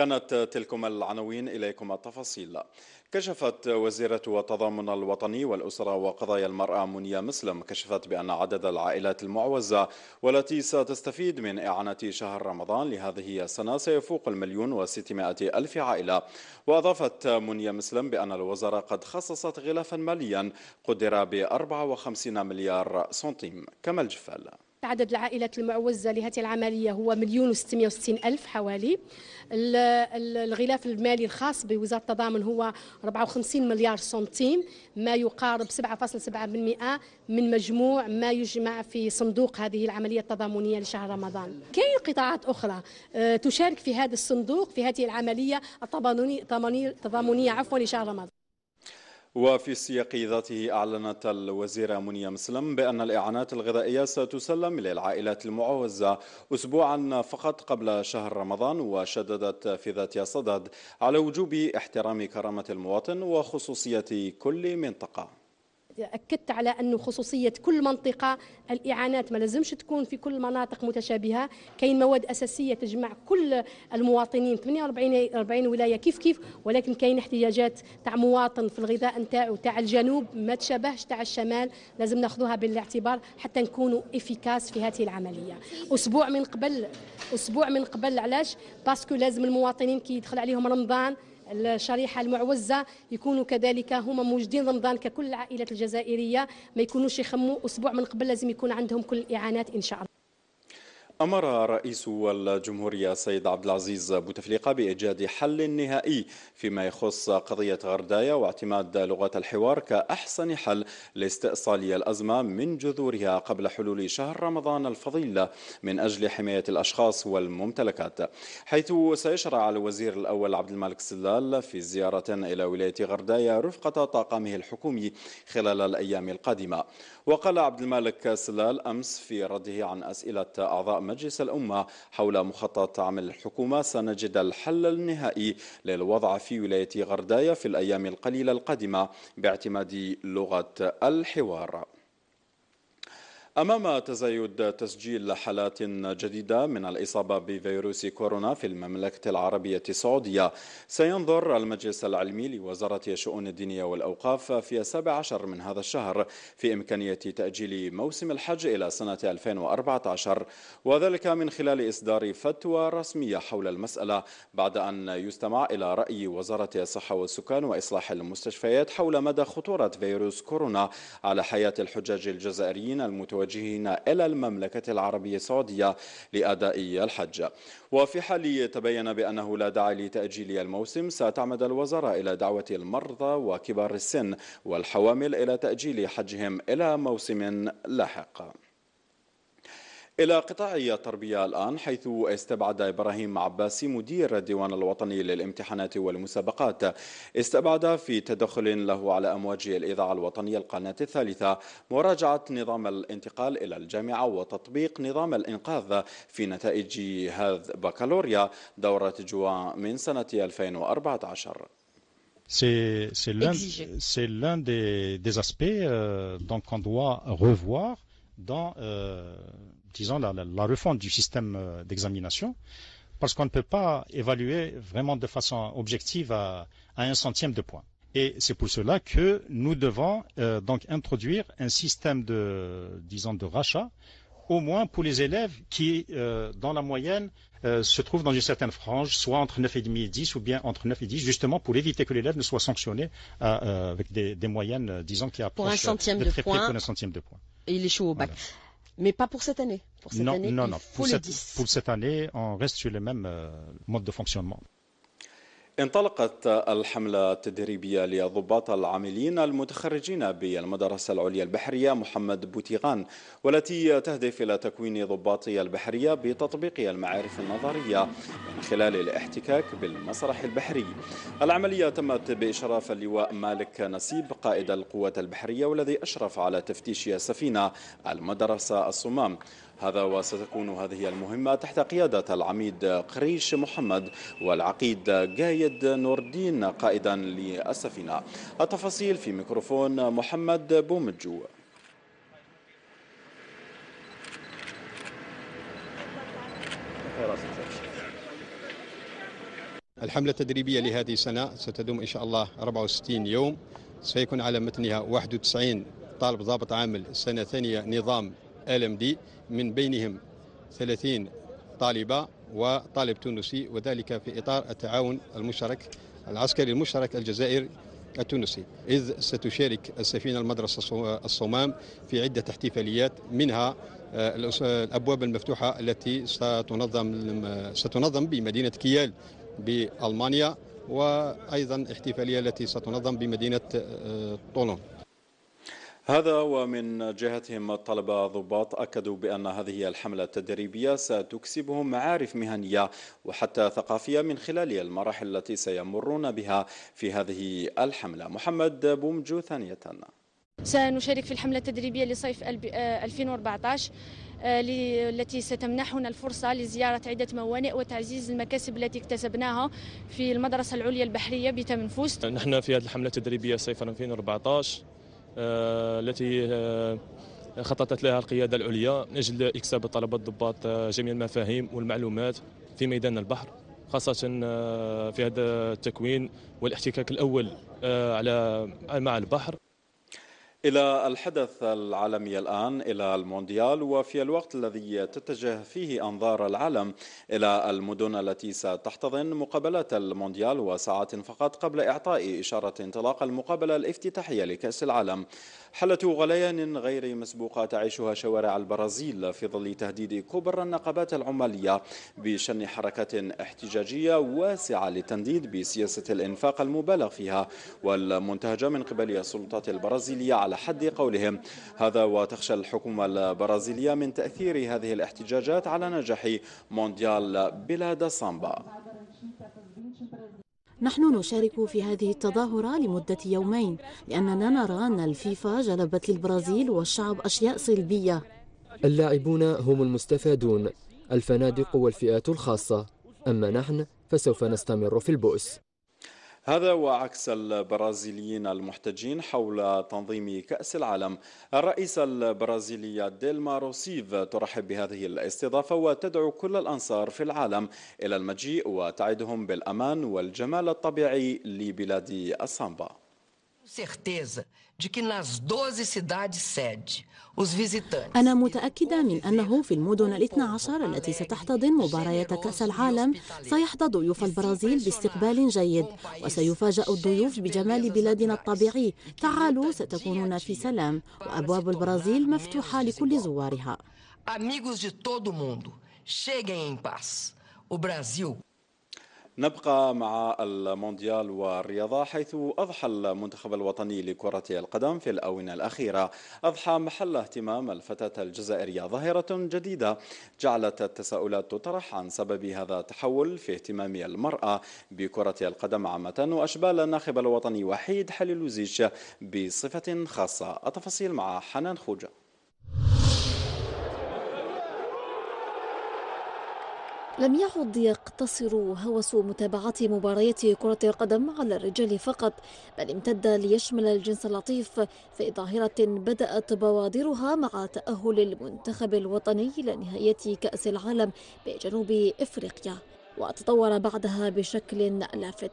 كانت تلكم العناوين إليكم التفاصيل. كشفت وزيرة التضامن الوطني والأسرة وقضايا المرأة منيا مسلم كشفت بأن عدد العائلات المعوزة والتي ستستفيد من إعانة شهر رمضان لهذه السنة سيفوق المليون وستمائة ألف عائلة. وأضافت منيا مسلم بأن الوزارة قد خصصت غلافا ماليا قدر ب 54 مليار سنتيم. كما الجفال عدد العائلات المعوزة لهذه العملية هو مليون وستمائة وستين ألف حوالي. الغلاف المالي الخاص بوزارة التضامن هو 54 مليار سنتيم. ما يقارب 7.7% من مجموع ما يجمع في صندوق هذه العملية التضامنية لشهر رمضان. كاين قطاعات أخرى آه، تشارك في هذا الصندوق في هذه العملية التضامنية عفوا لشهر رمضان. وفي السياق ذاته أعلنت الوزيرة منيا مسلم بأن الإعانات الغذائية ستسلم للعائلات المعوزة أسبوعا فقط قبل شهر رمضان وشددت في ذات صدد على وجوب احترام كرامة المواطن وخصوصية كل منطقة. أكدت على انه خصوصية كل منطقة الإعانات ما لازمش تكون في كل المناطق متشابهة. كاين مواد أساسية تجمع كل المواطنين 48 40 ولاية كيف كيف ولكن كاين احتياجات تاع مواطن في الغذاء نتاعو تاع الجنوب ما تشابهش تاع الشمال لازم ناخذوها بالاعتبار حتى نكونوا efficaces في هذه العملية. أسبوع من قبل أسبوع من قبل علاش؟ parce que لازم المواطنين كي يدخل عليهم رمضان الشريحة المعوزة يكونوا كذلك هما موجودين رمضان ككل العائلات الجزائرية ما يكونوش يخموا أسبوع من قبل لازم يكون عندهم كل الإعانات إن شاء الله. أمر رئيس الجمهورية السيد عبد العزيز بوتفليقة بإيجاد حل نهائي فيما يخص قضية غردايا واعتماد لغة الحوار كأحسن حل لاستئصال الأزمة من جذورها قبل حلول شهر رمضان الفضيل من أجل حماية الأشخاص والممتلكات. حيث سيشرع الوزير الأول عبد المالك سلال في زيارة إلى ولاية غردايا رفقة طاقمه الحكومي خلال الأيام القادمة. وقال عبد المالك سلال أمس في رده عن أسئلة أعضاء مجلس الأمة حول مخطط عمل الحكومة سنجد الحل النهائي للوضع في ولاية غردايا في الأيام القليلة القادمة باعتماد لغة الحوار. أمام تزايد تسجيل حالات جديدة من الإصابة بفيروس كورونا في المملكة العربية السعودية سينظر المجلس العلمي لوزارة الشؤون الدينية والأوقاف في السابع عشر من هذا الشهر في إمكانية تأجيل موسم الحج إلى سنة 2014 وذلك من خلال إصدار فتوى رسمية حول المسألة بعد أن يستمع إلى رأي وزارة الصحة والسكان وإصلاح المستشفيات حول مدى خطورة فيروس كورونا على حياة الحجاج الجزائريين المتوجهين متوجهين إلى المملكة العربية السعودية لأداء الحج. وفي حال تبين بأنه لا داعي لتأجيل الموسم ستعمد الوزارة إلى دعوة المرضى وكبار السن والحوامل إلى تأجيل حجهم إلى موسم لاحق. إلى قطاع التربية الآن حيث استبعد إبراهيم عباسي مدير الديوان الوطني للامتحانات والمسابقات. استبعد في تدخل له على أمواج الإذاعة الوطنية القناة الثالثة مراجعة نظام الانتقال إلى الجامعة وتطبيق نظام الإنقاذ في نتائج هذا بكالوريا دورة جوا من سنة 2014 C'est l'un des, des, aspects euh, donc on doit revoir dans euh, disons, la, la, la refonte du système euh, d'examination, parce qu'on ne peut pas évaluer vraiment de façon objective à, à un centième de point. Et c'est pour cela que nous devons euh, donc introduire un système de, disons, de rachat, au moins pour les élèves qui, euh, dans la moyenne, euh, se trouvent dans une certaine frange, soit entre 9,5 et 10, ou bien entre 9 et 10, justement pour éviter que l'élève ne soit sanctionné avec des, des, moyennes, disons, qui approchent de, de point, pour un centième de point. Et il échoue au bac. Voilà. Mais pas pour cette année. Pour cette non, année, non, non. faut Pour les cette, 10. pour cette année, on reste sur le même euh, mode de fonctionnement. انطلقت الحملة التدريبية للضباط العاملين المتخرجين بالمدرسة العليا البحرية محمد بوتيغان والتي تهدف إلى تكوين ضباط البحرية بتطبيق المعارف النظرية من خلال الاحتكاك بالمسرح البحري. العملية تمت بإشراف اللواء مالك نسيب قائد القوات البحرية والذي أشرف على تفتيش السفينة المدرسة الصمام. هذا وستكون هذه المهمة تحت قيادة العميد قريش محمد والعقيد جايد نور الدين قائدا للسفينة. التفاصيل في ميكروفون محمد بومجو. الحملة التدريبية لهذه السنة ستدوم إن شاء الله 64 يوم. سيكون على متنها 91 طالب ضابط عامل. سنة ثانية نظام LMD من بينهم 30 طالبة وطالب تونسي وذلك في إطار التعاون المشترك العسكري المشترك الجزائري التونسي. إذ ستشارك السفينة المدرسة الصومام في عدة احتفاليات منها آه، الأبواب المفتوحة التي ستنظم ستنظم بمدينة كيال بألمانيا وأيضا احتفالية التي ستنظم بمدينة آه، طولون. هذا ومن جهتهم الطلبة ضباط أكدوا بأن هذه الحملة التدريبية ستكسبهم معارف مهنية وحتى ثقافية من خلال المراحل التي سيمرون بها في هذه الحملة. محمد بومجو ثانية. سنشارك في الحملة التدريبية لصيف 2014 آه، التي ستمنحنا الفرصة لزيارة عدة موانئ وتعزيز المكاسب التي اكتسبناها في المدرسة العليا البحرية بتمنفوس نحن في هذه الحملة التدريبية صيف 2014 آه، التي آه، خططت لها القيادة العليا من أجل إكساب الطلبة الضباط آه، جميع المفاهيم والمعلومات في ميدان البحر خاصة في هذا التكوين والاحتكاك الأول على مع البحر. إلى الحدث العالمي الآن إلى المونديال وفي الوقت الذي تتجه فيه أنظار العالم إلى المدن التي ستحتضن مقابلات المونديال وساعات فقط قبل إعطاء إشارة انطلاق المقابلة الافتتاحية لكأس العالم. حالة غليان غير مسبوقة تعيشها شوارع البرازيل في ظل تهديد كبرى النقابات العمالية بشن حركات احتجاجية واسعة للتنديد بسياسة الإنفاق المبالغ فيها. والمنتهجة من قبل السلطات البرازيلية حد قولهم. هذا وتخشى الحكومة البرازيلية من تأثير هذه الاحتجاجات على نجاح مونديال بلاد سامبا. نحن نشارك في هذه التظاهرة لمدة يومين لأننا نرى أن الفيفا جلبت للبرازيل والشعب أشياء سلبية اللاعبون هم المستفادون الفنادق والفئات الخاصة. أما نحن فسوف نستمر في البؤس. هذا وعكس البرازيليين المحتجين حول تنظيم كأس العالم. الرئيسة البرازيلية ديلما روسيف ترحب بهذه الاستضافة وتدعو كل الأنصار في العالم إلى المجيء وتعدهم بالأمان والجمال الطبيعي لبلاد السامبا. Certeza de que nas 12 cidades sede أنا متأكدة من أنه في المدن الاثنى عشر التي ستحتضن مباريات كأس العالم سيحظى ضيوف البرازيل باستقبال جيد وسيفاجأ الضيوف بجمال بلادنا الطبيعي تعالوا ستكونون في سلام وأبواب البرازيل مفتوحة لكل زوارها Amigos de todo mundo, cheguem em paz. O Brasil نبقى مع المونديال والرياضة حيث أضحى المنتخب الوطني لكرة القدم في الآونة الأخيرة. أضحى محل اهتمام الفتاة الجزائرية. ظاهرة جديدة جعلت التساؤلات تطرح عن سبب هذا التحول في اهتمام المرأة بكرة القدم عامة وأشبال الناخب الوطني وحيد حليلوزيش بصفة خاصة. التفاصيل مع حنان خوجة. لم يعد يقتصر هوس متابعة مباريات كرة القدم على الرجال فقط بل امتد ليشمل الجنس اللطيف. في ظاهرة بدأت بوادرها مع تأهل المنتخب الوطني إلى نهاية كأس العالم بجنوب إفريقيا. وتطور بعدها بشكل لافت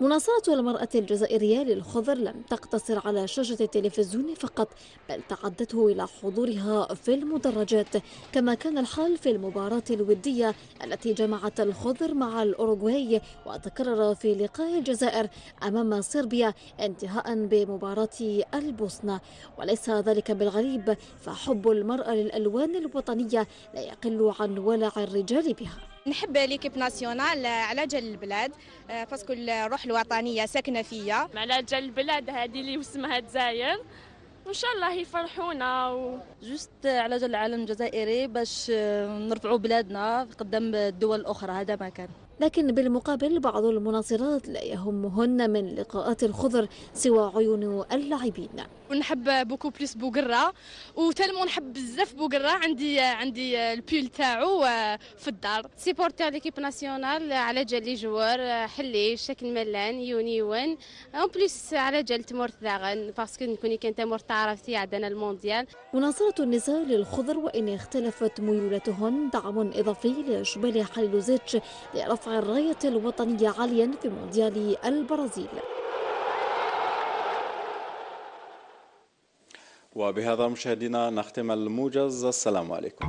مناصرة المرأة الجزائرية للخضر لم تقتصر على شاشة التلفزيون فقط بل تعدته إلى حضورها في المدرجات كما كان الحال في المباراة الودية التي جمعت الخضر مع الأوروغواي. وتكرر في لقاء الجزائر أمام صربيا انتهاء بمباراة البوسنة. وليس ذلك بالغريب فحب المرأة للألوان الوطنية لا يقل عن ولع الرجال بها. نحب l'équipe nationale على جل البلاد parce que الروح الوطنية ساكنة فيا. على جل البلاد هذه اللي اسمها الجزائر. وإن شاء الله يفرحونا و... juste على جل العلم الجزائري باش نرفعوا بلادنا قدام الدول الأخرى هذا ما كان. لكن بالمقابل بعض المناصرات لا يهمهن من لقاءات الخضر سوى عيون اللاعبين. ونحب بوكو بليس بوقرة وتلمو نحب بزاف بوقرة عندي عندي البيل تاعو في الدار. سيبورتير ليكيب ناسيونال على جال لي جوار حليش شكل ملان يونيون اون بليس على جال تمورت داغن باسكو نكوني كان تمورت تعرفتي عندنا المونديال. مناصرة النساء للخضر وإن اختلفت ميولاتهن دعم إضافي لشبال حليلوزيتش لرفع الراية الوطنية عاليا في مونديال البرازيل. وبهذا مشاهدينا نختم الموجز. السلام عليكم.